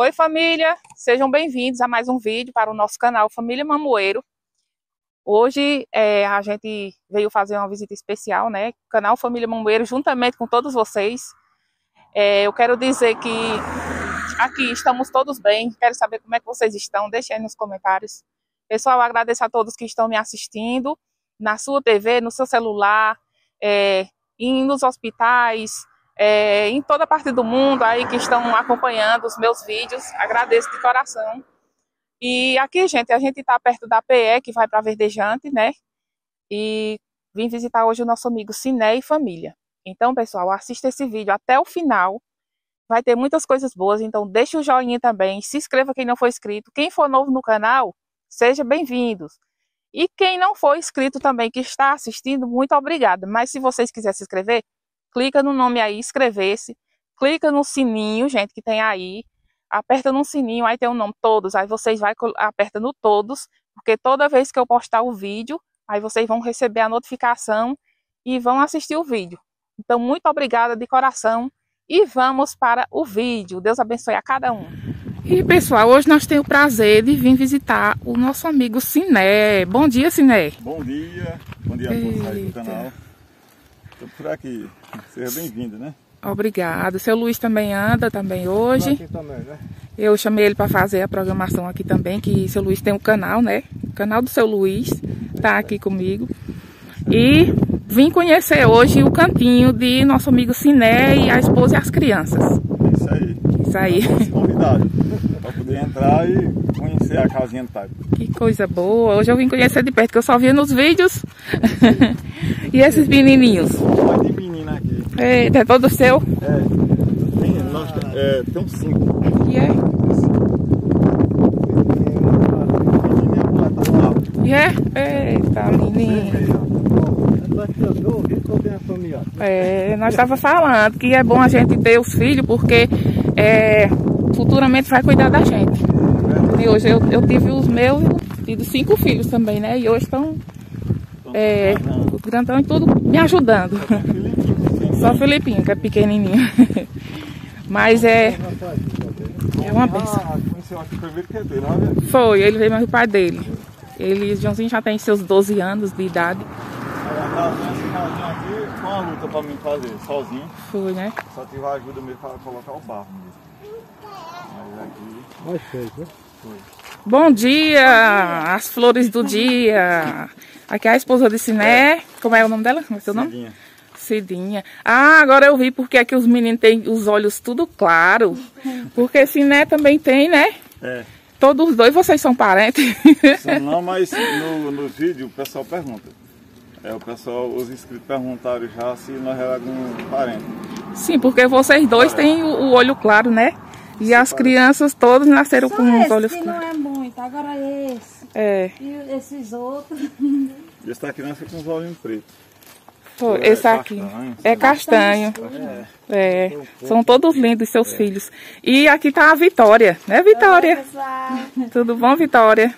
Oi família, sejam bem-vindos a mais um vídeo para o nosso canal Família Mamoeiro. Hoje é, a gente veio fazer uma visita especial, né? Canal Família Mamoeiro, juntamente com todos vocês. É, eu quero dizer que aqui estamos todos bem, quero saber como é que vocês estão, deixem aí nos comentários. Pessoal, agradeço a todos que estão me assistindo na sua TV, no seu celular, é, nos hospitais, é, em toda parte do mundo aí que estão acompanhando os meus vídeos. Agradeço de coração. E aqui, gente, a gente está perto da PE, que vai para Verdejante, né? E vim visitar hoje o nosso amigo Ciné e família. Então, pessoal, assista esse vídeo até o final. Vai ter muitas coisas boas, então deixa o joinha também. Se inscreva quem não for inscrito. Quem for novo no canal, seja bem-vindos. E quem não for inscrito também, que está assistindo, muito obrigada. Mas se vocês quiserem se inscrever, clica no nome aí, inscrever-se. Clica no sininho, gente, que tem aí. Aperta no sininho, aí tem o nome todos. Aí vocês vai aperta no todos, porque toda vez que eu postar o vídeo, aí vocês vão receber a notificação e vão assistir o vídeo. Então, muito obrigada de coração e vamos para o vídeo. Deus abençoe a cada um. E pessoal, hoje nós temos o prazer de vir visitar o nosso amigo Siné. Bom dia, Siné. Bom dia, bom dia a todos aí do canal. Estou por aqui, seja bem-vindo, né? Obrigado. Seu Luiz também anda também hoje. Aqui também, né? Eu chamei ele para fazer a programação aqui também, que seu Luiz tem um canal, né? O canal do seu Luiz tá aqui comigo. E vim conhecer hoje o cantinho de nosso amigo Siné e a esposa e as crianças. Isso aí. Isso aí. Convidado para poder entrar e conhecer a casinha do Taipo. Que coisa boa. Hoje eu vim conhecer de perto, que eu só via nos vídeos. e esses menininhos? De menina aqui. Eita, é todo seu? É. Tem, nós, é, tem uns cinco. E é? E é? Eita, menino. É, nós estava falando que é bom a gente ter os filhos porque é, futuramente vai cuidar da gente. E hoje eu, eu tive os meus, tive cinco filhos também, né? E hoje estão é, grandão e tudo me ajudando. Só o Filipinho, que é pequenininho. Mas é, é uma benção. Foi, ele veio o pai dele. Ele, Joãozinho já tem seus 12 anos de idade. foi uma luta pra mim fazer, sozinho. Foi, né? Só tive a ajuda mesmo para colocar o barro mesmo. Mas aqui. Mais feito, né? Foi. Bom dia! As flores do dia. Aqui é a esposa de Siné. Como é o nome dela? Como é seu nome? Cidinha. Cidinha. Ah, agora eu vi porque aqui os meninos têm os olhos tudo claro. Porque Siné também tem, né? É. Todos os dois vocês são parentes. Não, mas no, no vídeo o pessoal pergunta. É, o pessoal, os inscritos perguntaram já se nós é algum parente. Sim, porque vocês dois têm o, o olho claro, né? E as crianças todas nasceram Só com os esse olhos claros. não é muito, agora esse. É. E esses outros. Esse daqui nasce com os olhos pretos. Pô, É esse aqui castanho, é castanho. É. São todos lindos, seus filhos. E aqui tá a Vitória, né, Vitória? pessoal. Tudo bom, Vitória?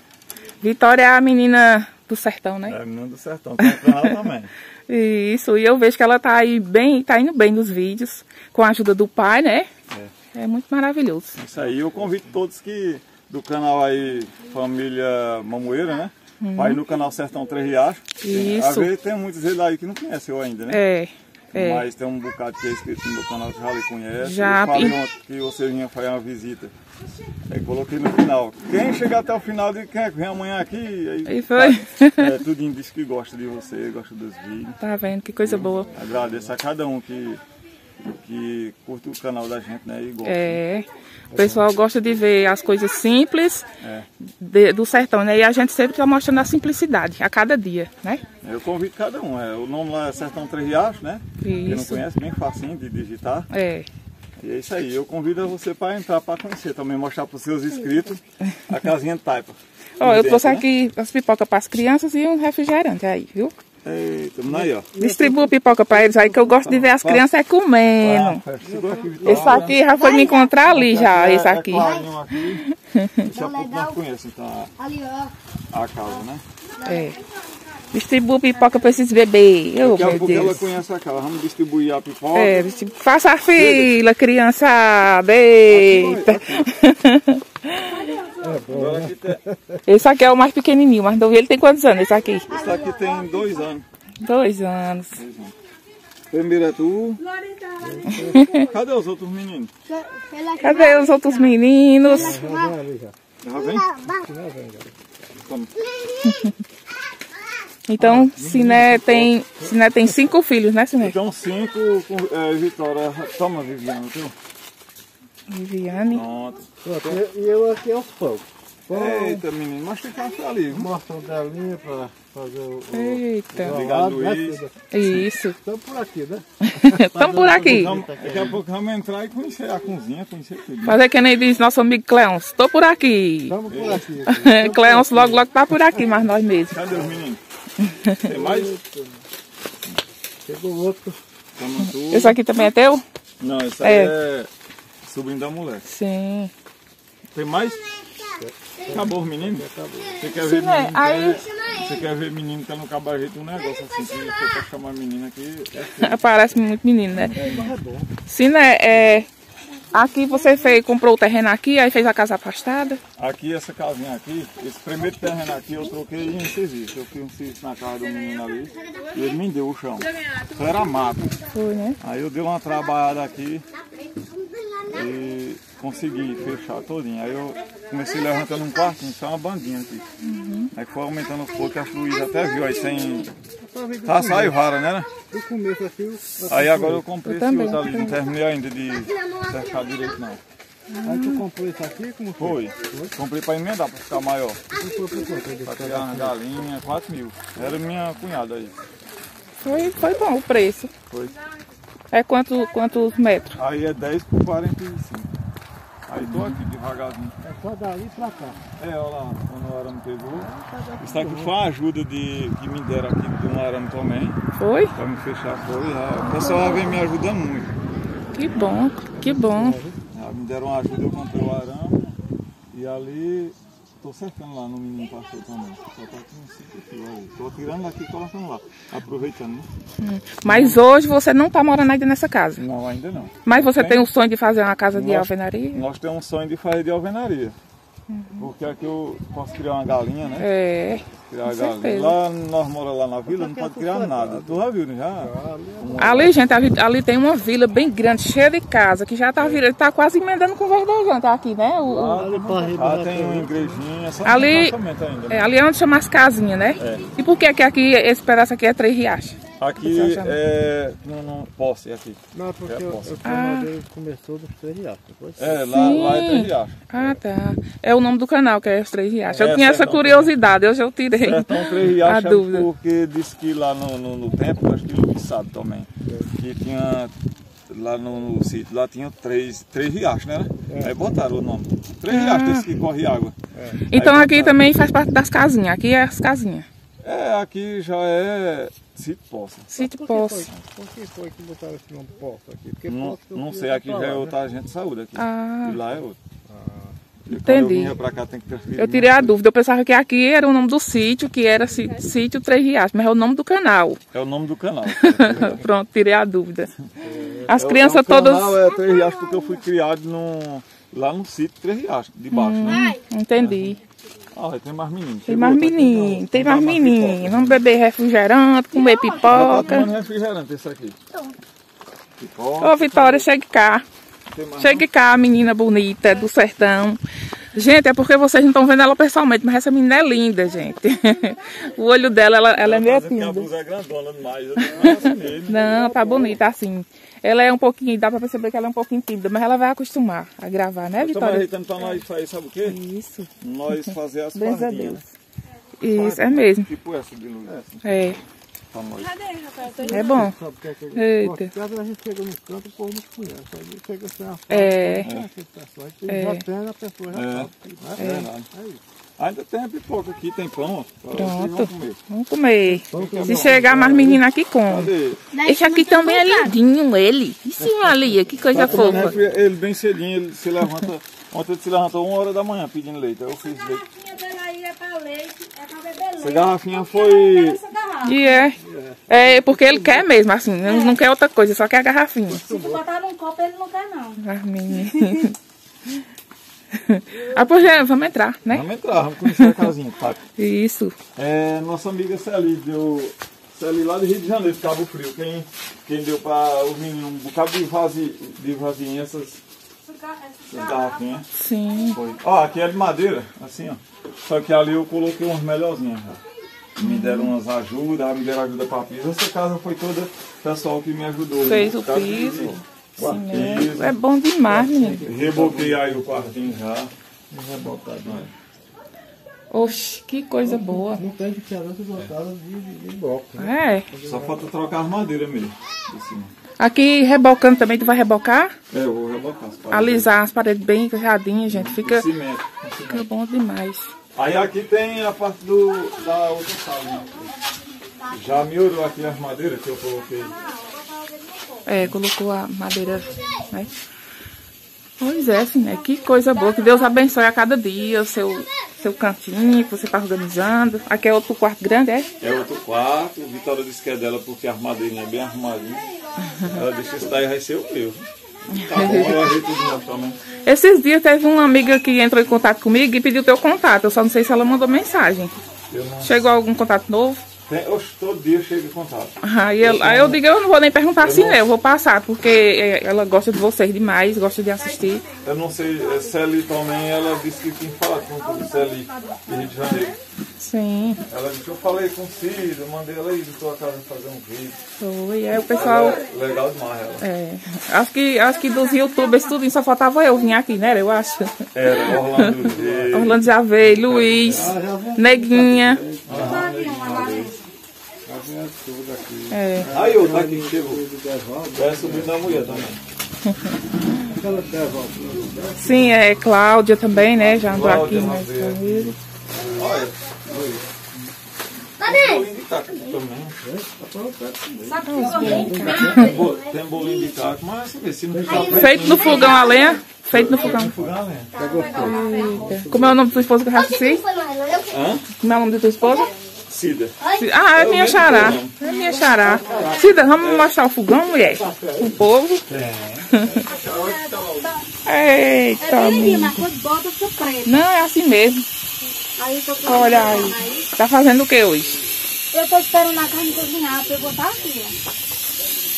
Vitória é a menina do sertão, né? É a menina do sertão, tá no canal também. Isso, e eu vejo que ela tá aí bem, tá indo bem nos vídeos, com a ajuda do pai, né? É muito maravilhoso. Isso aí, eu convido todos que do canal aí, Família Mamoeira, né? Vai no canal Sertão Três Riachos. Isso. Às vezes tem muitos eles aí que não conhecem eu ainda, né? É, é. Mas tem um bocado que é inscrito no meu canal que já lhe conhece. Já. Eu falei ontem que você vinha fazer uma visita. Aí coloquei no final. Quem chegar até o final de quem é que vem amanhã aqui? Aí, E foi. É, tudinho diz que gosta de você, gosta dos vídeos. Tá vendo que coisa boa. Agradeço a cada um que, que curte o canal da gente, né? E gosta. É. O pessoal gosta de ver as coisas simples É. de- do sertão, né? E a gente sempre tá mostrando a simplicidade a cada dia, né? Eu convido cada um. É, o nome lá é Sertão Três Riachos, né? Quem não Isso. conhece, bem facinho de digitar. É. E é isso aí. Eu convido você para entrar para conhecer também, mostrar para os seus inscritos a casinha de taipa. Ó, eu trouxe né? aqui as pipocas para as crianças e um refrigerante aí, viu? Aí, ó. Distribua pipoca para eles aí, que eu gosto de ver as crianças é comendo. Esse aqui já foi me encontrar ali já, esse aqui. É aqui. Daqui a pouco nós conhecemos então Ali, ó. a, a casa, né? É. Distribua pipoca pra esses bebês. Oh, Daqui a pouco ela conhece aquela. Vamos distribuir a pipoca. É, faça a fila, criançada. Eita. Agora aqui tem, Esse aqui é o mais pequenininho, mas não vi ele tem quantos anos, esse aqui? esse aqui tem dois anos. Dois anos. Primeiro é tu. Cadê os outros meninos? Cadê os outros meninos? Já vem? Toma. Então, Siné tem, Siné tem cinco filhos, né, Siné? Então cinco com é, Vitória. Toma, Viviane, tu. Viviane. Pronto. E eu aqui é o pão. Pão, Eita, menino, mas tem que achar ali. viu? mortandelinha pra fazer o... Eita. Obrigado, né, Luiz. Isso. Estamos por aqui, né? Estamos por aqui. Vamos- daqui a pouco vamos entrar e conhecer a cozinha, conhecer tudo. Fazer que nem diz nosso amigo Cleons. Estou por aqui. Estamos por aqui. aqui. Cleons logo, logo tá por aqui, mas nós mesmos. Cadê os meninos? Tem mais? Chegou outro. Esse aqui também é teu? Não, esse aí É. é sobrinho da mulher. Sim. Tem mais? Acabou os meninos? Você quer ver Sim, é. menino? Aí- que- Você quer ver menino que não acaba jeito um negócio assim, se for pra chamar menina aqui, é. Parece muito menino, né? Sim, né? É, aqui você fez, comprou o terreno aqui, aí fez a casa afastada. Aqui, essa casinha aqui, esse primeiro terreno aqui eu troquei em serviço. Eu fiz um serviço na casa do menino ali e ele me deu o chão. Só era mato. Foi, né? Aí eu dei uma trabalhada aqui e consegui fechar todinho. Aí eu comecei levantando um quartinho, só uma bandinha aqui. Aí foi aumentando os pouco, acho que o Luiz até viu aí sem. Tá saiu vara, né? né? Do começo Aí agora eu comprei esse também, outro ali, não terminei ainda de cercar direito não. aí tu comprou isso aqui, como foi? Foi. Comprei pra emendar, pra ficar maior. Tu foi por quanto? Pra criar umas galinhas, 4 mil. Era minha cunhada aí. Foi, foi bom o preço. Foi. É quanto, quantos metros? Aí é 10 por 45. Aí tô aqui devagarzinho. É só dali pra cá. É, olha lá, quando o arame pegou. Isso aqui foi uma ajuda de, que me deram aqui de um arame também. Foi? Pra me fechar foi. já. O pessoal vem me ajudando muito. Que bom, que bom. Já me deram uma ajuda, eu comprei o arame. E ali, tô cercando lá no menino pastor também. Só tá com 5 quilos ali. Tô tirando daqui e colocando lá. Aproveitando, né? Mas hoje você não tá morando ainda nessa casa. Não, ainda não. Mas você Tem. tem o sonho de fazer uma casa de Nós- alvenaria? Nós temos um sonho de fazer de alvenaria. Porque aqui eu posso criar uma galinha, né? É. Criar com a galinha. certeza. Lá nós moramos lá na vila, não pode criar nada. Tu já viu, né? Já? Ali, gente, ali, ali tem uma vila bem grande, cheia de casa, que já tá virando, tá quase emendando com o verdejante aqui, né? O- o- Ali Lá tem uma igrejinha, só Ali- ainda. né? é, ali é onde chama as casinhas, né? É. E por que que aqui, esse pedaço aqui é três riachos? Aqui é. Não, não posso ir aqui. Não, porque É, o canal dele começou dos três depois- É, lá, lá é três riachos. Ah, tá. É o nome do canal, que é os três riachos. Eu É, tinha essa sei não. curiosidade, hoje eu tirei Sertão Três a Riachos é dúvida. porque disse que lá no, no, no tempo, acho que o sabe também, que tinha lá no, no sítio, lá tinha três, três riachos, né? Aí botaram o nome. Três riachos desse que corre água. Então Aí aqui botaram. também faz parte das casinhas, aqui é as casinhas. É, aqui já é sítio poça. Sítio? Poço. Por que foi que botaram esse nome Poço aqui? Porque Não, Poço eu não sei, aqui já é outra né? agente de saúde aqui. Ah. E lá é outro. Quando Entendi. eu cá tem que transferir. Eu tirei a dúvida, eu pensava que aqui era o nome do sítio, que era Sítio Três Riachos, mas é o nome do canal. É o nome do canal. Pronto, tirei a dúvida. As É o- crianças é o todas. canal é Três Riachos porque eu fui criado no, lá no sítio Três Riachos, de baixo, né? Entendi. Ah, tem mais meninos. Tem Chegou mais menino, tem mais menino. Vamos beber refrigerante, comer tá pipoca. refrigerante esse aqui. Pipoca. Ô, Vitória, chegue cá. Chegue cá, menina bonita do sertão. Gente, é porque vocês não estão vendo ela pessoalmente, mas essa menina é linda, gente. o olho dela, ela, ela é meio Dizendo que a tímida. blusa é. Não, tá bonita assim. Ela é um pouquinho, dá pra perceber que ela é um pouquinho tímida, mas ela vai acostumar a gravar, né, Estamos Vitória? ajeitando pra nós fazer, sabe o quê? Isso, Nós fazer as Bens a fardinhas. isso, é mesmo. Tipo essa de luz. É, é bom. Sabe o que é que Eita. A gente chega nos cantos, o povo não conhece. Aí chega sem a foto, É. não conhece a pessoa. Aí É. já tem, a pessoa já É. sabe. Né? É verdade. Ainda tem a pipoca aqui, tem pão. ó. Pronto. comer. Vamos comer. comer. Se chegar mais menina aqui, com. Cadê? Esse aqui também é lindinho, ele. E sim, ali, que coisa Tá tomando fofa. Ele bem cedinho, ele se levanta. Ontem ele se levantou uma hora da manhã pedindo leite. Eu fiz leite. garrafinha dela aí é pra leite, é pra beber leite. Essa garrafinha foi. Essa garrafinha E é. É porque ele quer mesmo, assim, não, não quer outra coisa, só quer a garrafinha. Se tu botar num copo, ele não quer, não. Menino. Ah, pois é, vamos entrar, né? Vamos entrar, vamos conhecer a casinha, tá? Isso. É, nossa amiga Celi deu. Celi lá do Rio de Janeiro, de Cabo Frio. Quem, quem deu para os meninos um bocado de, vasi, de vasinha, essas, essas garrafinhas. Sim. Foi. Ó, aqui é de madeira, assim, ó. Só que ali eu coloquei umas melhorzinhas já. Me deram umas ajudas, me deram ajuda para piso. Essa casa foi toda o pessoal que me ajudou. Fez o causa de- piso. O Cimento. piso. É bom demais, menino. Reboquei aí o quartinho já. Rebocado. Oxe, que coisa boa. Não tem diferença de uma casa de, de, de bloco. né? É. Só falta trocar as madeiras mesmo. Aqui rebocando também, tu vai rebocar? É, eu vou rebocar as paredes. Alisar as paredes bem encaixadinhas, gente. Fica, cimento. fica bom demais. Aí aqui tem a parte do, da outra sala. Né? Já melhorou aqui as madeiras que eu coloquei. É, colocou a madeira, né? Pois é, assim, né? Que coisa boa. Que Deus abençoe a cada dia o seu, seu cantinho que você tá organizando. Aqui é outro quarto grande, é? É outro quarto. Vitória disse que é dela porque as madeirinhas é bem arrumadinha. Ela disse que esse daí vai ser o meu. Tá bom, novo também. Esses dias teve uma amiga que entrou em contato comigo e pediu teu contato. Eu só não sei se ela mandou mensagem. Chegou algum contato novo? Tem, oxe, todo dia chega contato. Aí, ela- aí eu digo, eu não vou nem perguntar assim, né? Eu vou passar, porque é, ela gosta de vocês demais, gosta de assistir. Eu não sei, é, Celi também, ela disse que tinha falado com o Celi de Rio de Janeiro. Sim, Ela disse, eu falei com o eu mandei ela ir na tua casa fazer um vídeo. foi. Aí o pessoal. Ela é legal demais ela. É, acho que, acho que dos youtubers tudo só faltava eu vir aqui, né? Eu acho. Era Orlando G. Orlando já veio, Luiz, Neguinha. Aqui. É, Aí outro aqui que chegou. É sobrinho da mulher também. Sim, é Cláudia também, né? Já andou aqui Cláudia, mais Madeira. comigo. Olha, Luiz. Tem bolinho de caco aqui também. Tem bo- Tem bolinho de caco, mas se não ficar preto, Feito no fogão a lenha. Feito no fogão. né? Como é o nome da tua esposa que eu? Como é o nome da tua esposa? Cida. Ah, é minha xará. É minha xará. Cida, vamos mostrar o fogão, mulher? O povo. Eita, quando bota, fica preto. Não, é assim mesmo. Aí eu tô Olha aí. Tá fazendo o que hoje? Eu tô esperando a carne cozinhar pra eu botar aqui,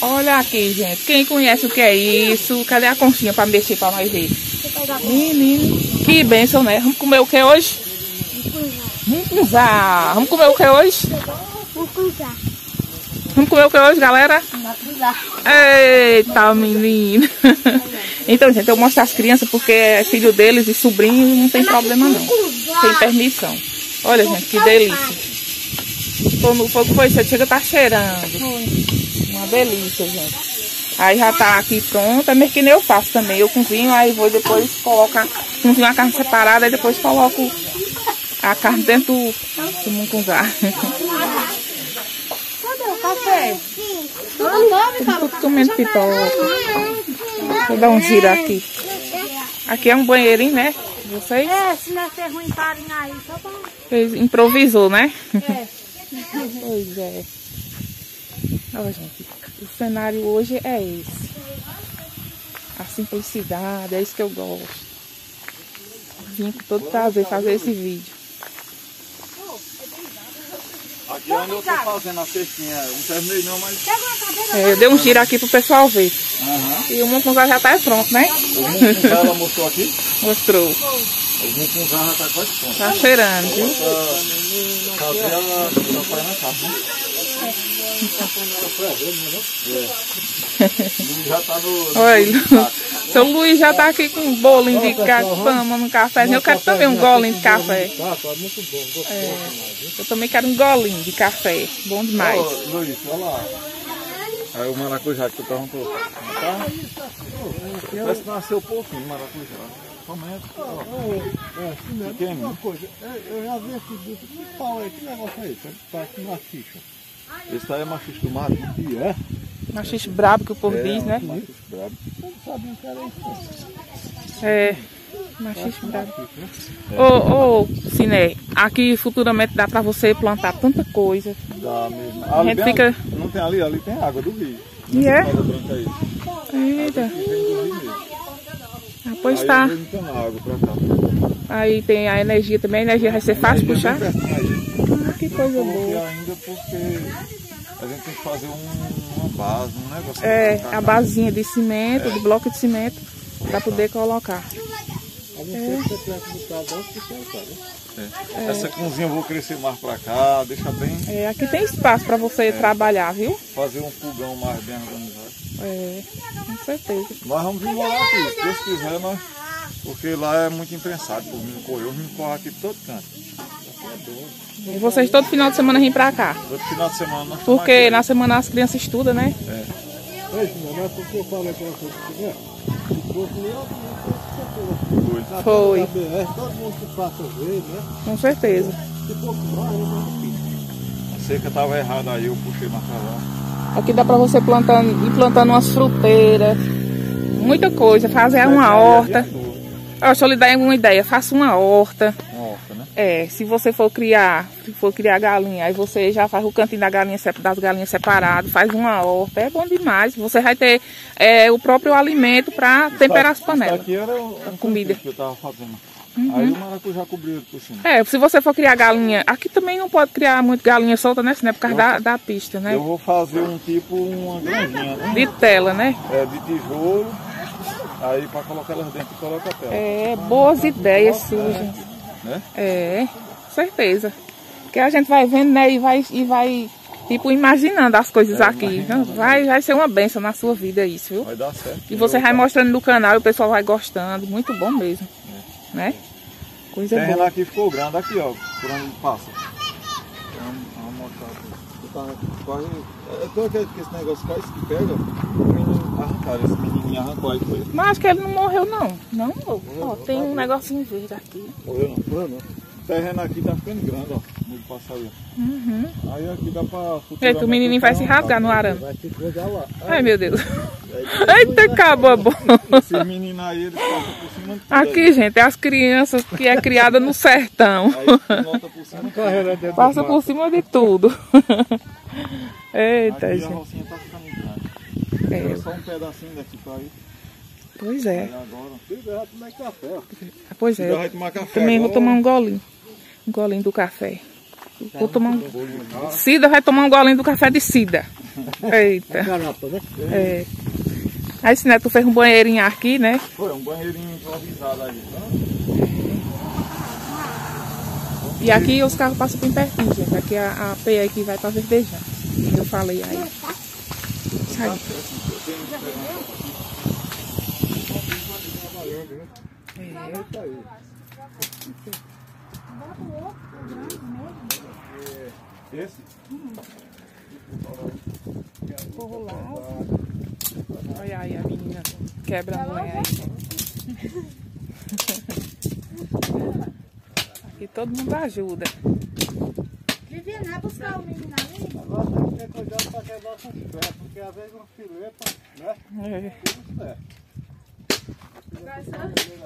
ó. Olha aqui, gente. Quem conhece o que é isso? Cadê a conchinha pra mexer pra nós ver? Menino. Que bênção, né? Vamos comer o que hoje? Vamos comer o que hoje? Vamos comer o que hoje, galera? Cruzar. Eita, menino. Então, gente, eu mostro as crianças porque é filho deles e sobrinho não tem problema não. Tem permissão. Olha, gente, que delícia. Tô no fogo foi cedo, chega tá cheirando. Uma delícia, gente. Aí já tá aqui pronto, é mesmo que nem eu faço também. Eu cozinho, aí vou depois colocar, cozinho a carne separada, aí depois coloco a carne dentro do, do mucunzá. Cadê o café? Tudo comendo pipoca. Vou dar um giro aqui. Aqui é um banheirinho, né? Vocês É, se não ser ruim, parem aí. Pra... fez, improvisou, né? É. Pois é. Olha, gente, o cenário hoje é esse. A simplicidade, é isso que eu gosto. Vim com todo prazer fazer esse vídeo. Aqui é onde eu tô fazendo a cestinha. Não terminei não, mas... Pega uma cadeira. É, eu dei um giro aqui pro pessoal ver. Aham. E o mucunzá já tá pronto, né? O mucunzá ela mostrou aqui. Mostrou. O mucunzá já tá quase pronto. Tá cheirando, viu? É. Já tá no... Olha, seu Luiz já tá aqui com um bolinho de cafama no café. Eu quero também um golinho de café. Tá, tá muito bom. Gostei. É, eu também quero um golinho de café. Bom demais. Ô, Luiz, olha lá. Aí o maracujá que tu perguntou. Tá? Parece que nasceu pouquinho maracujá. Ó. É, é, eu, já vi esse bicho. Que pau é? Que negócio é esse? Tá aqui na ficha. Esse aí é machista do mato. E é? Machixe brabo que o povo diz, né? Machista brabo. Eu não sabia que era isso. É. Machixe brabo. Ô, ô, Siné, aqui futuramente dá pra você plantar tanta coisa. Dá mesmo. A Ali gente bem fica- Não tem ali, ali tem água do rio. E é? Branca aí. Eita, ah, pois aí tá. a. Aí tem a energia também, a energia vai ser fácil puxar. Ah, que coisa coloquei boa. ainda porque a gente tem que fazer um, uma base, um negócio. É, a basinha de cimento, de bloco de cimento, pra poder colocar. Pensar, né? É. Essa cozinha eu vou crescer mais pra cá, deixar bem, É, aqui tem espaço pra você trabalhar, viu? fazer um fogão mais bem organizado. É, com certeza. Nós vamos vir morar aqui, se Deus quiser, nós, porque lá é muito imprensado, por mim correr, os meninos correm aqui todo canto. E vocês todo final de semana vêm pra cá. Todo final de semana Porque aqui. na semana as crianças estudam, né? Eu, Foi. na Foi. da BR, todo mundo que passa vê, né? Com certeza. A seca estava errada aí, eu puxei mais pra lá. Aqui dá pra você plantando, ir plantando umas fruteiras, muita coisa, fazer uma horta. Ó, deixa eu lhe dar uma ideia, faça uma horta. É, se você for criar, se for criar galinha, aí você já faz o cantinho da galinha, das galinhas separado, faz uma horta, é bom demais. Você vai ter é, o próprio alimento para temperar as Isso panelas. aqui era um comida. Uhum. que eu tava fazendo. Aí o maracujá cobriu por cima. É, se você for criar galinha, aqui também não pode criar muito galinha solta, né? Senão é por causa da, da pista, né? Eu vou fazer um tipo, uma granjinha, né? De tela, né? É, de tijolo, aí pra colocar elas dentro coloca a tela. É, boas ideias sujas. Né? É, certeza. Que a gente vai vendo, né, e vai, e vai tipo, imaginando as coisas É, aqui. imaginando. Vai, vai ser uma benção na sua vida isso, viu? Vai dar certo. E você Eu- vai mostrando no canal e o pessoal vai gostando. Muito bom mesmo. Né? Coisa terreno boa. aqui ficou grande, aqui ó, por onde passa. Vamos mostrar aqui. Tá, quase, é tão que esse negócio cai, isso que pega, o menino arrancaram, esse menininho arrancou aí foi. Mas acho que ele não morreu, não. Não, ó, tem um negocinho verde aqui. Morreu não, morreu não. O terreno aqui tá ficando grande, ó, no passarinho. Uhum. Aí aqui dá pra... Eita, o menininho vai se rasgar no arame. Vai se coisar lá. Ai, meu Deus. Eita, acaba bom. Esse menino aí, eles passam por cima de tudo aí. Aqui, gente, é as crianças que é criada no sertão. Aí volta por cima. Passa por cima de tudo. Eita, Aqui a gente. rocinha tá ficando grande. É, É só um pedacinho daqui pra aí. pois é. Aí agora. Filho, já tomei café. Pois é. vai tomar café Também vou agora. tomar um golinho. Um golinho do café. Vou tomar um... Cida vai tomar um golinho do café de Cida. Eita. Garapa, né? É. Aí, se né, tu fez um banheirinho aqui, né? Foi um banheirinho improvisado aí. tá? E aqui os carros passam bem pertinho, gente. Aqui a, a PE aqui vai pra verdejar. Eu falei aí. Sai. Esse? Porro lá. Olha aí a menina quebrando lenha aí. gente. Aqui todo mundo ajuda. Vai buscar o menino ali? Agora tem que ter cuidado pra quebrar com os pés, porque às vezes uma fileta, né? É.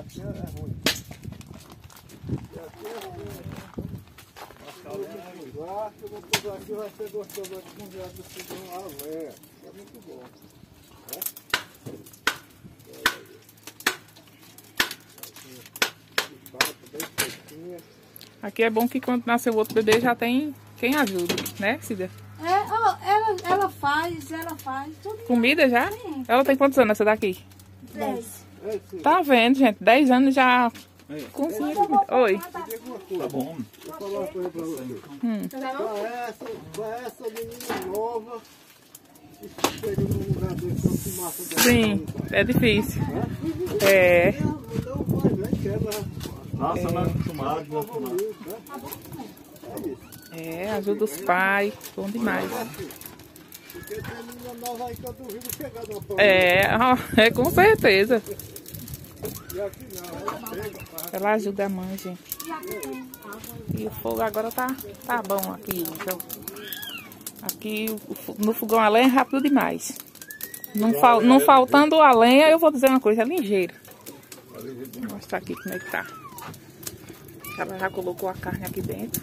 Aqui é ruim. E aqui é ruim. Aqui vai ser gostoso de congelar do fogão a lenha. Isso é muito bom. Aqui é bom que quando nascer o outro bebê já tem quem ajuda, né, Cida? É, ó, ela, ela faz, ela faz tudo. Comida já? Ela tem quantos anos essa daqui? Dez. Tá vendo, gente? 10 anos já comida. Oi. Tá bom. Vou falar uma coisa pra você. Pra essa, pra essa menina nova, Sim, é difícil. É. Não vai, né? Quebra. Nossa, não é acostumado, não é acostumado. É, ajuda os pais. Bom demais. É, é com certeza. Ela ajuda a mãe, gente. E o fogo agora tá, tá bom aqui. Então, aqui no fogão a lenha é rápido demais. Não, fal, não faltando a lenha, eu vou dizer uma coisa, é ligeiro. Vou mostrar aqui como é que tá. Ela já colocou a carne aqui dentro.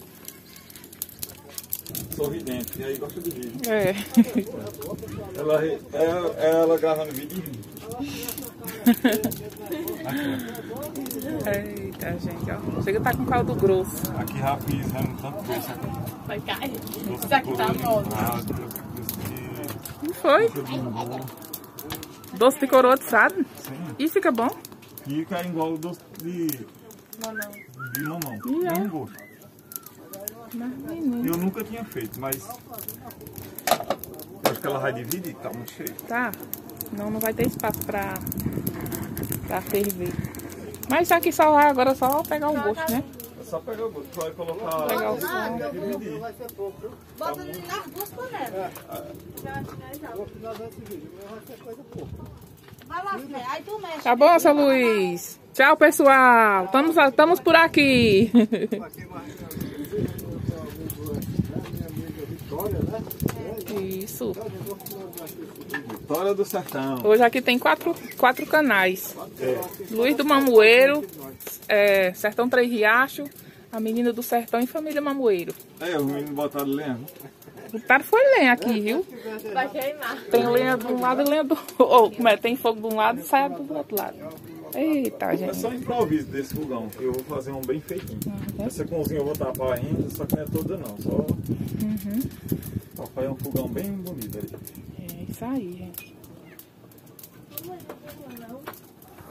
Sorridente, e aí gosta de vídeo. É. Ela, ela, ela gravando vídeo e rindo. Eita, gente, ó. Chega tá com caldo grosso. Aqui fiz, né? Tanto doce aqui. Vai cair. Isso aqui tá moda. Não foi? de bombom. Doce de coroa de sado. Sim. E fica bom. Fica igual o doce de, Mamão. de mamão. E é? Tem um gosto. Mas, menino, Eu nunca tinha feito, mas eu acho que ela vai dividir, tá muito cheio. Tá. Não, não vai ter espaço pra, pra ferver. Mas isso aqui só vai agora só pegar o gosto, né? É só pegar o gosto, vai colocar Pegar o dividir. Bota nas duas panelas. Vou finalizar esse vídeo, mas vai ser coisa pouca. Vai lá, Fé. Aí tu mexe. Tá bom, seu Luiz? Tchau, pessoal. Estamos, estamos por aqui. Aqui mais minha amiga Vitória, né? Isso. Vitória do Sertão. Hoje aqui tem quatro, quatro canais. Luiz do Mamoeiro, é, Sertão Três Riacho, a Menina do Sertão e Família Mamoeiro. É, os meninos botaram lenha. Botaram foi lenha aqui, viu? Vai queimar. Tem lenha de um lado e lenha do outro. Como é? Tem fogo de um lado e sai do outro lado. Eita, É gente. só improviso desse fogão, eu vou fazer um bem feitinho. Essa cozinha eu vou tapar ainda, só que não é toda não. Só Uhum. fazer um fogão bem bonito aí. É isso aí, gente.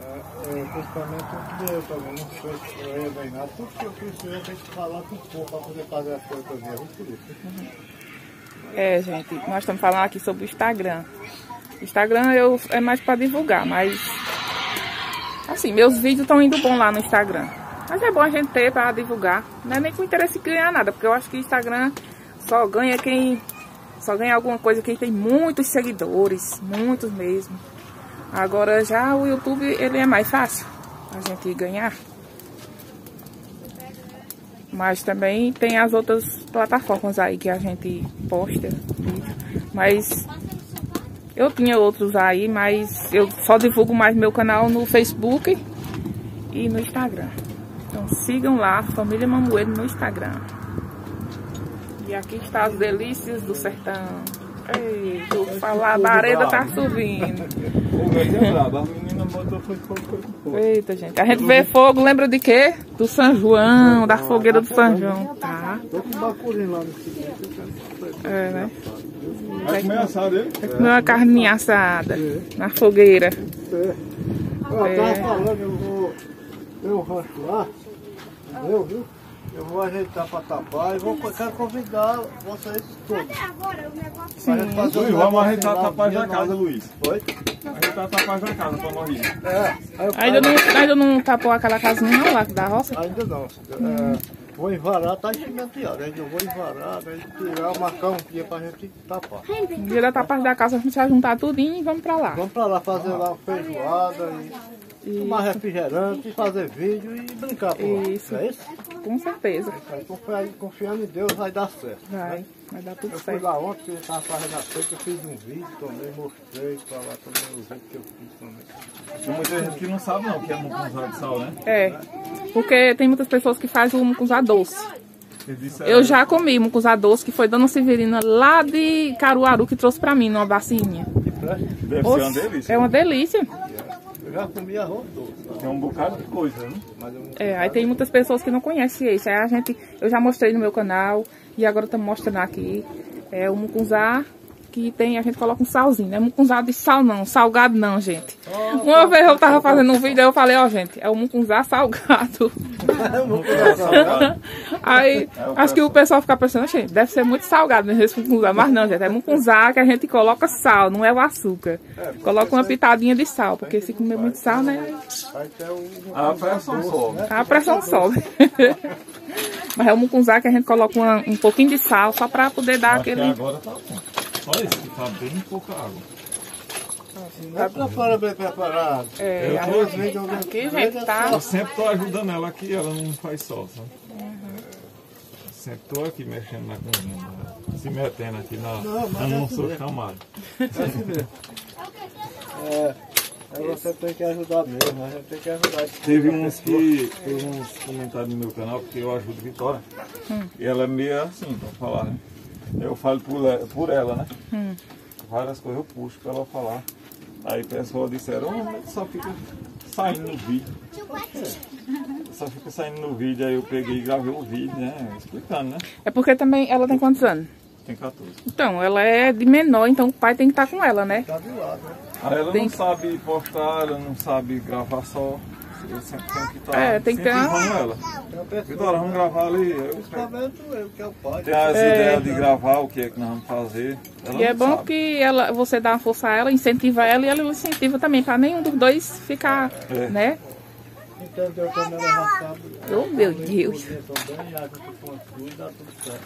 É, principalmente o que eu também não sei se eu ia bem nada. Tudo que eu fiz eu tenho que falar com o povo para poder fazer as coisas também. É muito isso. É, gente, nós estamos falando aqui sobre o Instagram. Instagram eu, é mais para divulgar, mas assim, meus vídeos estão indo bom lá no Instagram. Mas é bom a gente ter para divulgar. Não é nem com interesse em ganhar nada, porque eu acho que o Instagram só ganha quem só ganha alguma coisa quem tem muitos seguidores, muitos mesmo. Agora já o YouTube ele é mais fácil a gente ganhar. Mas também tem as outras plataformas aí que a gente posta vídeo. Mas eu tinha outros aí, mas eu só divulgo mais meu canal no Facebook e no Instagram. Então sigam lá, Família Mamoeiro no Instagram. E aqui está as delícias do sertão. Ei, vou falar, a areda tá subindo. É. Eita, gente. A gente vê fogo, lembra de quê? Do São João, da fogueira do São João. Tá. Tô com bacurinho lá no. É, né? Vai comer assado ele? Vai comer uma carninha assada na fogueira. É. Eu tava falando, eu vou. Tem um rancho lá, meu, viu? Eu vou ajeitar pra tapar e vou quero convidar vocês todos. Pra gente fazer um Luiz, vamos arrejtar a negócio tapagem da casa, Luiz. Oi? Arrejtar a tapagem da casa pra ir. É, aí eu Ainda não, ainda não tapou aquela casinha não lá da roça? Ainda não. É, vou envarar, tá cimenteado. Aí eu vou envarar, aí tirar, marcar um dia pra gente tapar. Dia da tapagem da casa a gente vai juntar tudinho e vamos pra lá. Vamos pra lá fazer lá feijoada e tomar refrigerante, e fazer vídeo e brincar por lá. Isso. É isso? Com certeza. Confiar- confiando em Deus vai dar certo. Vai, vai dar tudo Eu fui certo. lá ontem, que eu tava fazendo a feita, eu fiz um vídeo também, mostrei pra lá também o vídeo que eu fiz também. Tem muita gente que não sabe não, que é mucunzá de sal, né? É, porque tem muitas pessoas que fazem o mucunzá doce. Eu já comi mucunzá doce, que foi Dona Severina lá de Caruaru que trouxe pra mim numa bacinha. Deve ser uma Oxe, delícia. é uma delícia. Já comi arroz doce, Tem um bocado de coisa, né? É, aí tem muitas pessoas que não conhecem esse. Aí a gente, eu já mostrei no meu canal e agora estamos mostrando aqui. É o mucunzá que tem, a gente coloca um salzinho, não é mucunzá de sal não, salgado não, gente. Uma vez eu tava fazendo um vídeo, aí eu falei, ó gente, é o mucunzá salgado. aí, acho que o pessoal fica pensando, gente, deve ser muito salgado mesmo esse mucunzá, mas não, gente, é mucunzá que a gente coloca sal, não é o açúcar. Coloca uma pitadinha de sal, porque se comer muito sal, né, o. A pressão sobe. a pressão sobe. Mas é o mucunzá que a gente coloca uma- um pouquinho de sal só pra poder dar aquele. Olha isso, tá bem pouca água. Não é prepara bem preparado. É, Eu tô- Vem de alguém- aqui, vem gente, tá. Eu sempre tô ajudando ela aqui, ela não faz só, sabe? Sempre tô aqui mexendo na cozinha, né? se metendo aqui na. Não, eu não é sou chamado. É assim mesmo. É, é você tem que ajudar mesmo, a gente tem que ajudar. Teve uns que. Teve uns comentários no meu canal, porque eu ajudo Vitória. E ela é meio assim, pra falar, né? Eu falo por, por ela, né? Várias coisas eu puxo pra ela falar. Aí pessoal disseram, oh, mas só fica saindo no vídeo. Só fica saindo no vídeo, aí eu peguei e gravei o vídeo, né? Explicando, né? É porque também ela tem quantos anos? Tem 14. Então, ela é de menor, então o pai tem que estar com ela, né? Tá do lado, né? Aí ela Tem não que- sabe postar, ela não sabe gravar só. Eu sempre tenho que estar É, tem que ter uma- ela. Tem pessoa. Vitória, vamos gravar ali. Eu Principalmente eu, que é o pai. tenho as É. ideias de gravar, o que é que nós vamos fazer. Ela E é bom sabe. que ela, você dá uma força a ela, incentiva ela e ela incentiva também, pra nenhum dos dois ficar, É. né? Entendeu como ela já sabe. Oh, meu Deus. Certo.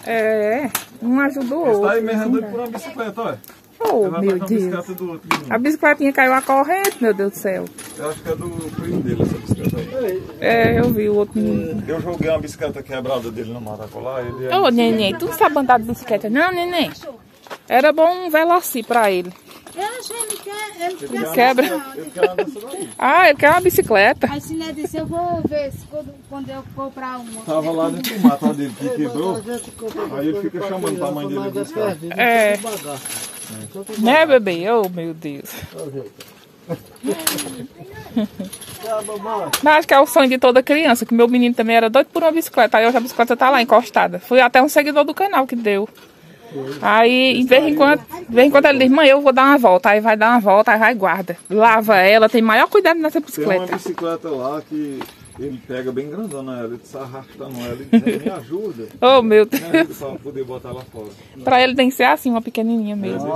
É, um ajuda o tá outro. aí mesmo é doido por uma bicicleta, olha. Oh, Ele vai meu Deus. bicicleta do outro A bicicletinha caiu a corrente, meu Deus do céu. Eu acho que é do primo dele essa bicicleta aí. É, eu vi o outro menino. Eu joguei uma bicicleta quebrada dele no Maracolá. Ele é Ô, neném, tu não sabe andar de bicicleta? Não, neném. Era bom um veloci pra ele. Eu achei ele quer, ele quer Quebra. Ele quer. Ah, ele quer uma bicicleta. Aí se disse, eu vou ver se quando, quando eu comprar uma. Tava lá dentro do mato dele que quebrou. Aí ele fica chamando pra mãe dele buscar. É. Tudo Né, bebê? Oh, meu Deus. Mas acho que é o sonho de toda criança, que meu menino também era doido por uma bicicleta. Aí hoje a bicicleta tá lá encostada. Fui até um seguidor do canal que deu. Aí, de vez em quando, de vez em quando ele diz, mãe, eu vou dar uma volta. Aí vai dar uma volta, aí vai guarda. Lava ela, tem maior cuidado nessa Tem uma bicicleta. bicicleta lá que ele pega bem grandona ela, ele se arrastando ela e dizendo, me ajuda. Oh, meu Me Deus. pra poder botar lá fora. Pra ele tem que ser assim, uma pequenininha É mesmo.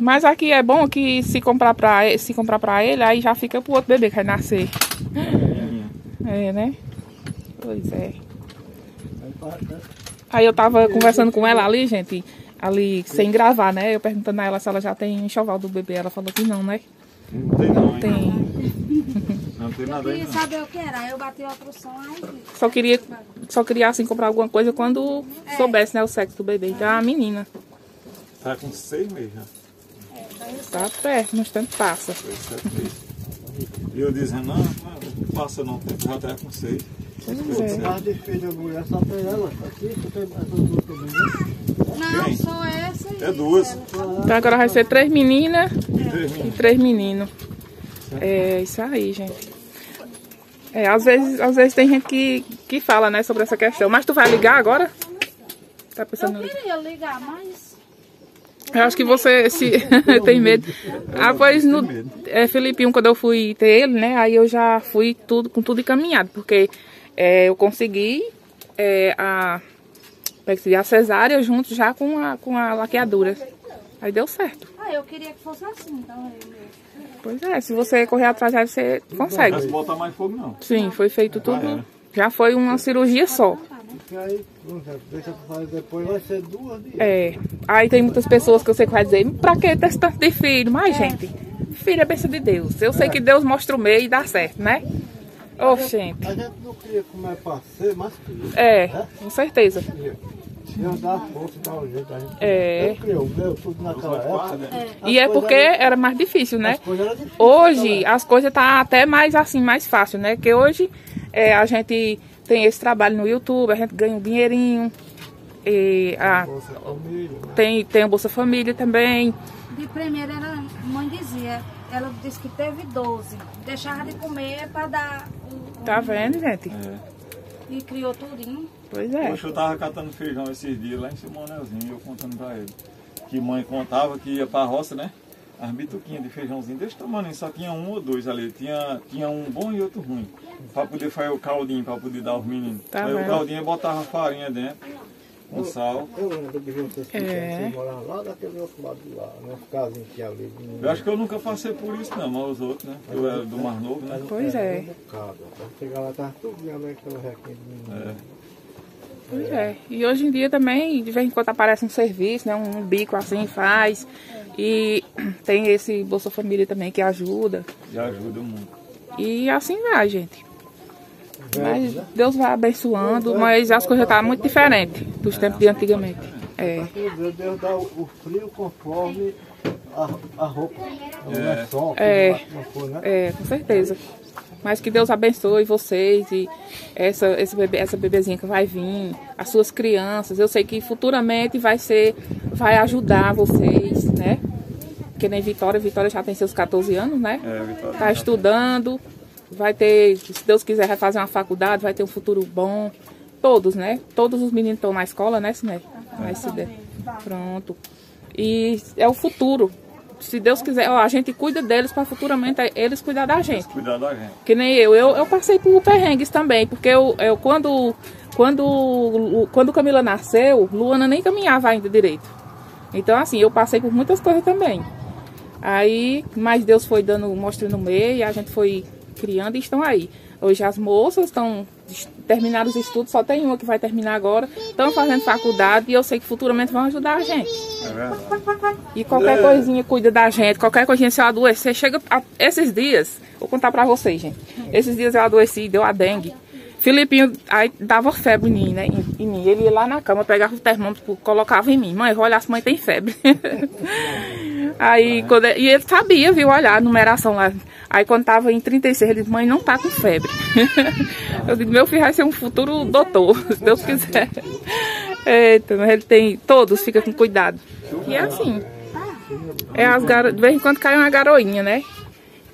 Mas aqui é bom que se comprar pra, ele- se comprar pra ele, aí já fica pro outro bebê que vai nascer. Pequenininha. É, né? Pois é. Aí eu tava conversando com ela ali, gente, ali sem gravar, né? Eu perguntando a ela se ela já tem enxoval do bebê. Ela falou que não, né? Não tem não, hein? Tem. Não tem Eu nada aí queria não. saber o que era. Aí eu bati outro som aí. Só queria, só queria assim comprar alguma coisa quando soubesse, né, o sexo do bebê. Então a menina Tá com seis meses já. tá perto, no instante passa. Foi sete meses. E eu dizendo, não, não passa não, tem que já tá com seis. É. A mulher, só tem ela. Aqui, tem essas duas também. Não, Quem? só essa e É duas. Então agora vai ser três meninas e três meninos. É isso aí, gente. É, às vezes, às vezes tem gente que, que fala, né, sobre essa questão. Mas tu vai ligar agora? Tá pensando Eu queria ligar, mas. Eu acho que você se tem medo. Ah, pois no é, Felipinho, quando eu fui ter ele, né? Aí eu já fui tudo com tudo encaminhado, porque é, eu consegui é, a, como é a cesárea junto já com a, com a laqueadura. Aí deu certo. Ah, eu queria que fosse assim, então. Pois é, se você correr atrás, aí você Não consegue. se botar mais fogo não. Sim, foi feito tudo. Já foi uma cirurgia só. Porque aí, depois, vai ser duas dias. É. Aí tem muitas pessoas que eu sei que vai dizer, pra que ter tanto de filho? Mas, gente, filho é bênção de Deus. Eu sei que Deus mostra o meio e dá certo, né? Ô, gente. A gente não queria como é pra ser, mas queria. É, com certeza. Se eu dar força, dá um jeito. A gente É. Eu criei o meu, tudo naquela época. As E é porque eram- era mais difícil, né? As difíceis Hoje as coisas tá até mais assim, mais fácil, né? Que hoje é, a gente tem esse trabalho no YouTube, a gente ganha um dinheirinho. E a, época, Bolsa Família, né? tem, tem a Bolsa Família também. De primeira, ela, a mãe dizia, ela disse que teve 12. Deixava de comer para dar. O, o- Tá vendo, gente? E criou tudinho. Pois é. Poxa, eu tava catando feijão esses dias lá em Simonelzinho, eu contando pra ele. Que mãe contava que ia pra roça, né? As bituquinhas de feijãozinho desse tamanho, só tinha um ou dois ali. Tinha, tinha um bom e outro ruim. Pra poder fazer o caldinho, pra poder dar aos meninos. Tá Aí o vendo? caldinho botava farinha dentro, com sal. Eu lembro de vocês que É. vocês moravam lá daquele outro lado de lá, nas casinhas que ali. Eu acho que eu nunca passei por isso não, mas os outros, né? Eu era do mais novo, né? Pois é. Um chegar lá, tava tudo vendo aquela requinha de menino. É. Pois é. E hoje em dia também, de vez em quando aparece um serviço, né? Um bico assim, faz. E tem esse Bolsa Família também que ajuda. Já ajuda muito. E assim vai, gente. Mas Deus vai abençoando, mas as coisas estão muito diferentes dos tempos de antigamente. É. Deus, dá o, frio conforme a, a roupa. É. coisa, né? É, com certeza. Mas que Deus abençoe vocês e essa, esse bebê, essa bebezinha que vai vir, as suas crianças. Eu sei que futuramente vai ser, vai ajudar vocês, né? Que nem Vitória, Vitória já tem seus 14 anos, né? É, Vitória. Tá estudando, vai ter, se Deus quiser, vai fazer uma faculdade, vai ter um futuro bom. Todos, né? Todos os meninos estão na escola, né, Siné? Vai se der. Pronto. E é o futuro. Se Deus quiser, ó, a gente cuida deles para futuramente eles cuidar da gente. Cuidar da gente. Que nem eu. Eu, eu passei por perrengues também, porque eu, eu quando, quando, quando Camila nasceu, Luana nem caminhava ainda direito. Então, assim, eu passei por muitas coisas também. Aí, mas Deus foi dando, mostrando o meio e a gente foi criando e estão aí. Hoje as moças estão terminaram os estudos, só tem uma que vai terminar agora, estão fazendo faculdade e eu sei que futuramente vão ajudar a gente. É. E qualquer coisinha cuida da gente, qualquer coisinha se eu adoecer, chega a- esses dias, vou contar pra vocês, gente. Esses dias eu adoeci, deu a dengue. Filipinho aí dava febre em mim, né? Em, em mim. Ele ia lá na cama, pegava o termômetro, colocava em mim. Mãe, vou olhar se mãe tem febre. aí, quando, e ele sabia, viu, olhar a numeração lá. Aí quando tava em 36, ele disse, mãe, não tá com febre. eu disse, meu filho vai ser um futuro doutor, se Deus quiser. Eita, mas ele tem, todos ficam com cuidado. E é assim. É as garo... De vez em quando cai uma garoinha, né?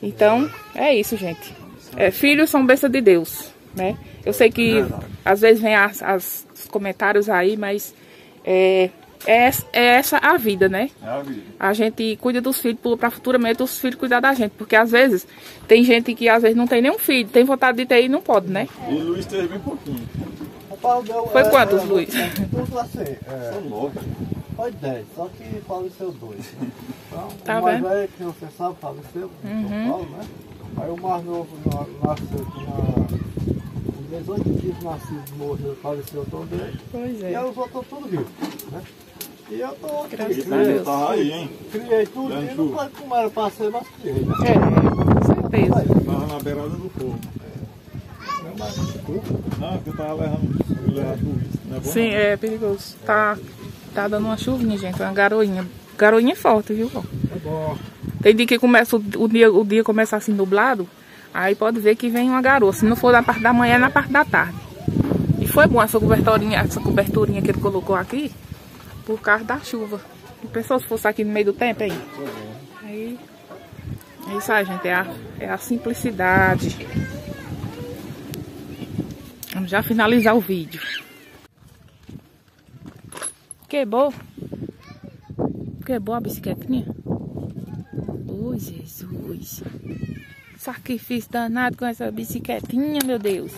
Então, é isso, gente. É, filhos são bênção de Deus, né? Eu sei que às vezes vem as, as- os comentários aí, mas é, é, é essa a vida, né? É a vida. A gente cuida dos filhos para futuramente os filhos cuidar da gente. Porque às vezes tem gente que às vezes não tem nenhum filho, tem vontade de ter e não pode, né? E Luiz teve bem pouquinho. Meu, Foi é, quantos, é, Luiz? é, Tudo assim, é, São nove. foi 10, só que faleceu dois. Então, Tá o mais vendo? velho, que você sabe, faleceu em São Paulo, né? Aí o mais novo na- nasceu com na, com 18 dias nascido, morreu, faleceu também. Pois E aí os outros estão tudo vivos, né? E eu tô aqui, Graças a Deus. Tá aí, hein? criei tudo, Dando e não chuva. foi como era pra ser, mas criei, né? É, com certeza. Tava na beirada do fogo. Não, porque tava levando, levando turista. Não é bom? Sim, não? é perigoso. Tá, tá dando uma chuvinha, gente. Uma garoinha. Garoinha forte, viu? Tá bom. Tem dia que começa o, o dia, o dia começa assim nublado, aí pode ver que vem uma garoa. Se não for na parte da manhã, é na parte da tarde. E foi bom essa cobertorinha, essa coberturinha que ele colocou aqui, por causa da chuva. E pensou se fosse aqui no meio do tempo aí? Aí. É isso aí, gente. É a, é a simplicidade. Vamos já finalizar o vídeo. Quebrou? Quebrou a bicicletinha? Ô Jesus! Sacrifício danado com essa bicicletinha, meu Deus!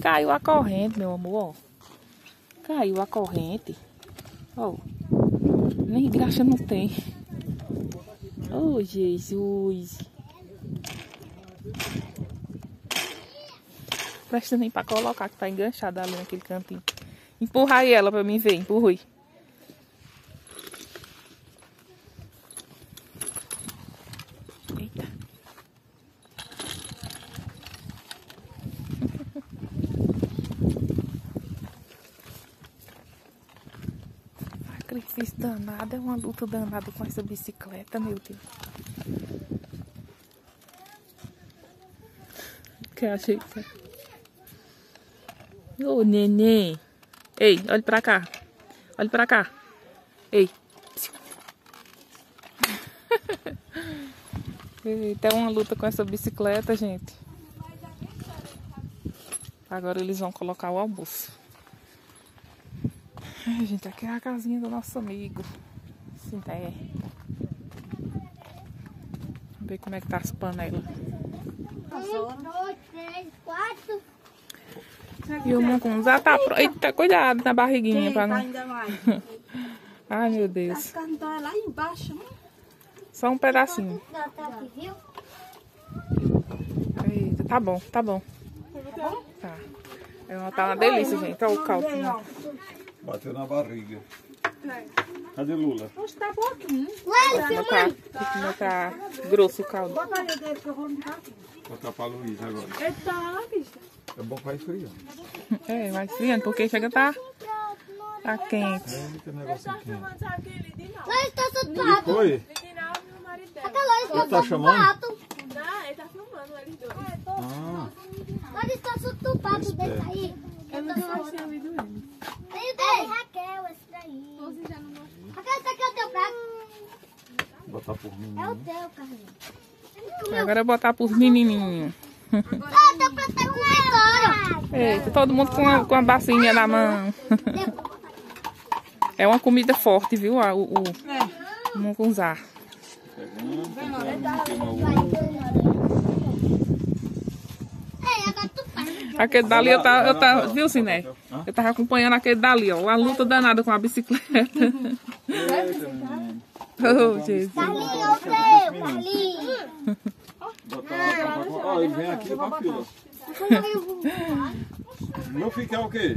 Caiu a corrente, meu amor. Caiu a corrente. Ó. Nem graxa não tem. Ô Jesus! Presta nem pra colocar que tá enganchada ali naquele cantinho. Empurra aí ela pra mim ver, empurra aí. Eita. Danado, é uma luta danada com essa bicicleta, meu Deus. Que achei que... Ô, neném. Ei, olha pra cá. Olha pra cá. Ei. Eita, é uma luta com essa bicicleta, gente. Agora eles vão colocar o almoço. Ai, gente, aqui é a casinha do nosso amigo. Sim, é. Vamos ver como é que tá as panelas. Um, dois, três, quatro. E o mucunzá tá pronto. Eita, cuidado na barriguinha pra Tá não. ainda mais. Ai, meu As Deus. carnes estão lá embaixo. né? Só um pedacinho. Tá, tá? Eita, tá bom, tá bom. Tá. É uma, tá uma delícia, gente. Olha o caldo. Bateu na barriga. Cadê Lula? Oxe, tá pouquinho. Não tá, não tá grosso o caldo. Bota ali dentro que eu vou limpar aqui. Botar pra Luiz agora. Eita, bicho. É bom pra esfriar. É, vai esfriando, porque chega tá, tá quente. Negócio. Lá está tudo pato. Até lá está Ele tá tudo chamando? pato. Ah, Lá está tudo pato desse aí. Eu não sei ali do Ei, Raquel, esse daí. Raquel, esse aqui é o teu prato. botar por mim. É o teu, Carlinhos. Agora é botar pros menininhos. Ah, teu prato tá com vitória. Eita, todo mundo com a, com a bacinha na mão. É uma comida forte, viu? O, o, o mungunzá. Pegando, tentando queimar o Ei, agora tu faz. Aquele dali eu tava, eu tava viu, Siné? Eu tava acompanhando aquele dali, ó. Uma luta danada com a bicicleta. oh, Jesus. Carlinhos, é o teu, Carlinhos. Botar, botar, ó, ele vem aqui pra fila. Meu filho quer o quê?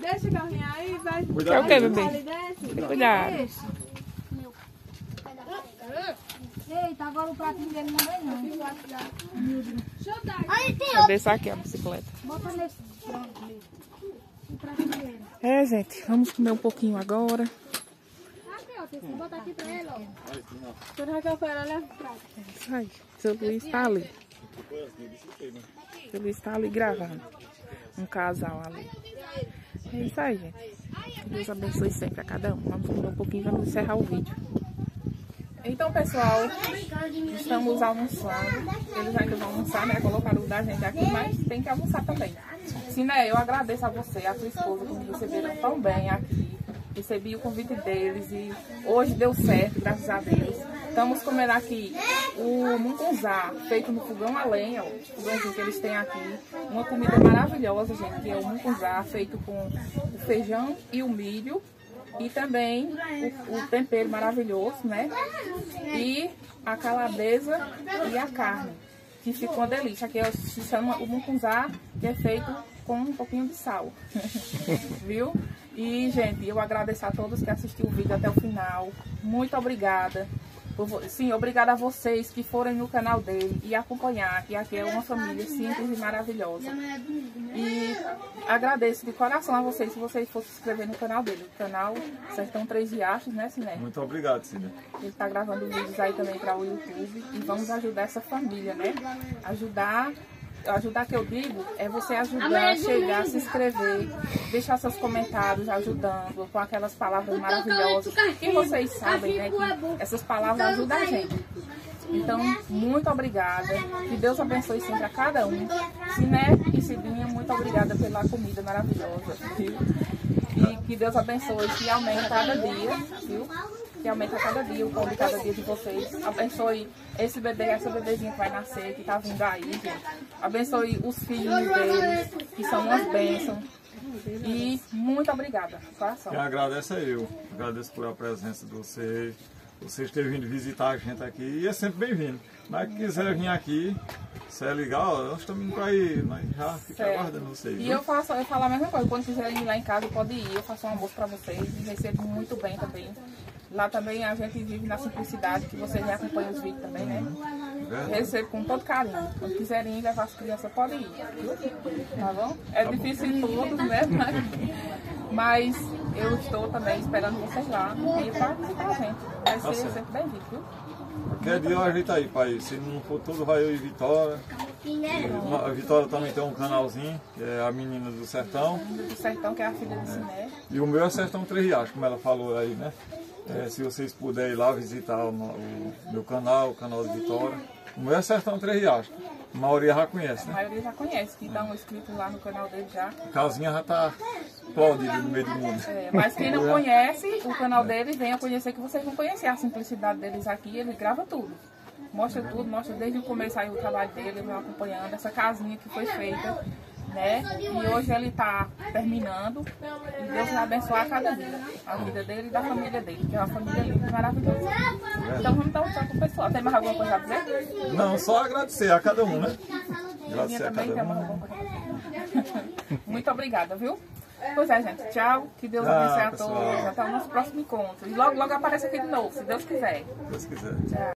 Deixa o carrinho aí, vai. Cuidado o quê, bebê? Desce. Cuidado. Eita, agora o pratinho dele não vem não. Olha, tem Vou deixar aqui a bicicleta. Bota nesse pronto ali. O pratinho dele. É, gente, vamos comer um pouquinho agora. Aqui, ó, tem que botar aqui pra ele, ó. Quando a Raquel for, ela leva o prato. Isso aí, seu Luiz tá ali. Seu Luiz tá ali gravando. Um casal ali. É isso aí, gente. Que Deus abençoe sempre a cada um. Vamos comer um pouquinho e vamos encerrar o vídeo. Então, pessoal, estamos almoçando. Eles ainda vão almoçar, né? Colocaram o da gente aqui, mas tem que almoçar também. Siné, eu agradeço a você a tua esposa que me receberam tão bem aqui. Recebi o convite deles e hoje deu certo, graças a Deus. Estamos comendo aqui o mungunzá, feito no fogão a lenha, ó, o fogãozinho que eles têm aqui. Uma comida maravilhosa, gente, que é o mungunzá, feito com o feijão e o milho. E também o, o tempero maravilhoso, né? E a calabresa e a carne, que ficou uma delícia. Aqui é- se chama o mungunzá, que é feito com um pouquinho de sal. Viu? E, gente, eu agradeço a todos que assistiram o vídeo até o final. Muito obrigada. Sim, obrigada a vocês que forem no canal dele e acompanhar, que aqui é uma família simples e maravilhosa. E agradeço de coração a vocês se vocês fossem se inscrever no canal dele, o canal Sertão Três Riachos, né, Siné? Muito obrigado, Cida. Ele está gravando vídeos aí também para o YouTube e vamos ajudar essa família, né? Ajudar, ajudar que eu digo é você ajudar a chegar, se inscrever, deixar seus comentários ajudando com aquelas palavras maravilhosas. E vocês sabem, né, que essas palavras ajudam a gente. Então, muito obrigada. Que Deus abençoe sempre a cada um. Siné e Cidinha, muito obrigada pela comida maravilhosa, viu? E que Deus abençoe, que aumente cada dia, viu? Que aumente a cada dia o pão de cada dia de vocês. Abençoe esse bebê, essa bebezinha que vai nascer, que tá vindo aí, gente. Abençoe os filhos deles, que são umas bênçãos. E muito obrigada, coração. Quem agradece é eu. Agradeço por a presença de vocês. Vocês terem vindo visitar a gente aqui. E é sempre bem-vindo. Mas que quiser vir aqui, se é legal, nós estamos indo para aí. Nós já fica aguardando vocês. E viu? eu faço, eu falo a mesma coisa, quando quiserem ir lá em casa, pode ir, eu faço um almoço pra vocês, me recebo muito bem também. Lá também a gente vive na simplicidade, que vocês já acompanham os vídeos também, né? Verdade. Recebo com todo carinho. Quando quiserem ir levar as crianças, podem ir. Tá bom? É difícil em todos, né? Mas, mas eu estou também esperando vocês lá e pra visitar a gente. Vai Tá ser sempre bem-vindo, viu? Qualquer dia eu ajeito aí, pai. Se não for tudo, vai eu e Vitória. A Vitória também tem um canalzinho, que é a menina do sertão. Do Sertão, que é a filha do Ciné. E o meu é Sertão Três Riachos, como ela falou aí, né? É, se vocês puderem ir lá visitar o, o meu canal, o canal de Vitória. O meu é Sertão Três Riachos. A maioria já conhece, A né? maioria já conhece, que estão inscritos lá no canal dele já. A casinha já tá explodida no meio do mundo. É, mas quem não conhece o canal dele, venha conhecer que vocês vão conhecer a simplicidade deles aqui, ele grava tudo. Mostra tudo, mostra desde o começo aí o trabalho dele, eu vou acompanhando essa casinha que foi feita, né? E hoje ele está terminando e Deus vai abençoar cada dia, a vida dele e da família dele, que é uma família linda e maravilhosa. Então vamos dar um tchau pro pessoal. Tem mais alguma coisa a dizer? Não, só agradecer a cada um, né? Agradecer a cada um. Muito obrigada, viu? Pois é, gente. Tchau. Que Deus Tchau, abençoe a pessoal. todos. Até o nosso próximo encontro. E logo, logo aparece aqui de novo, se Deus quiser. Se Deus quiser. Tchau.